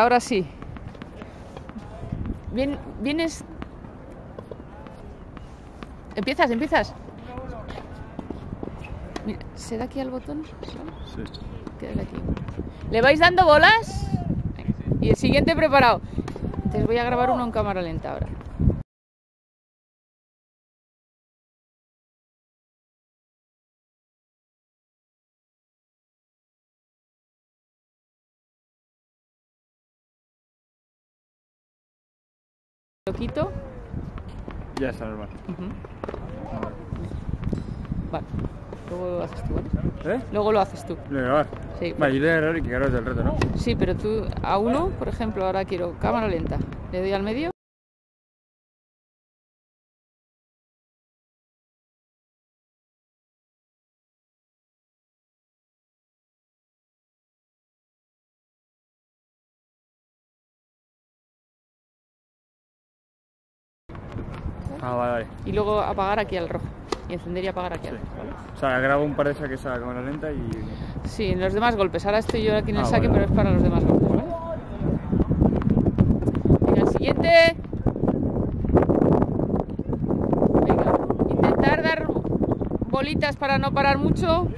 Ahora sí. Bien, vienes. Empiezas, empiezas. Mira, ¿Se da aquí al botón? Sí. Quédate aquí. ¿Le vais dando bolas? Y el siguiente preparado. Entonces voy a grabar uno en cámara lenta ahora. Lo quito. Ya está normal. Vale. Luego lo haces tú, ¿vale? ¿Eh? Luego lo haces tú. Sí. Vale, yo le error y que grabes del reto, ¿no? Sí, pero tú a uno, por ejemplo, ahora quiero cámara lenta. Le doy al medio. Ah, vale, vale. Y luego apagar aquí al rojo. Y encender y apagar aquí al rojo. ¿vale? O sea, grabo un par de saques a cámara lenta y. Sí, en los demás golpes. Ahora estoy yo aquí en el Ah, saque, vale. pero es para los demás golpes, ¿vale? Venga, el siguiente. Venga, intentar dar bolitas para no parar mucho.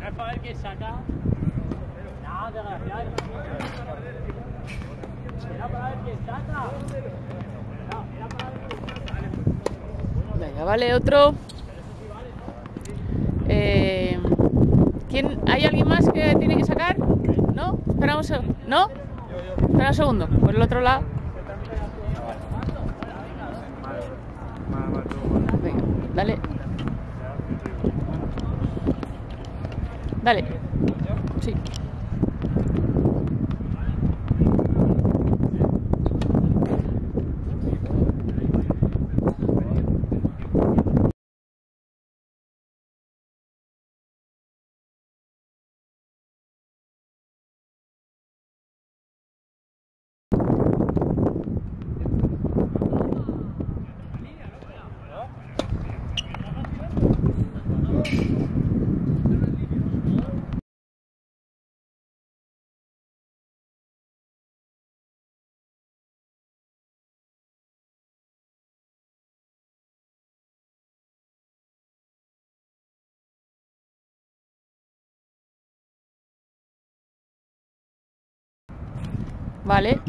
Rafael saca. Era para ver quién saca. Era para ver quién saca. Venga, vale, otro. Eh, ¿quién, ¿Hay alguien más que tiene que sacar? ¿No? Espera un segundo. ¿No? Espera un segundo. Por el otro lado. Venga, dale. Dale. Sí. Vale.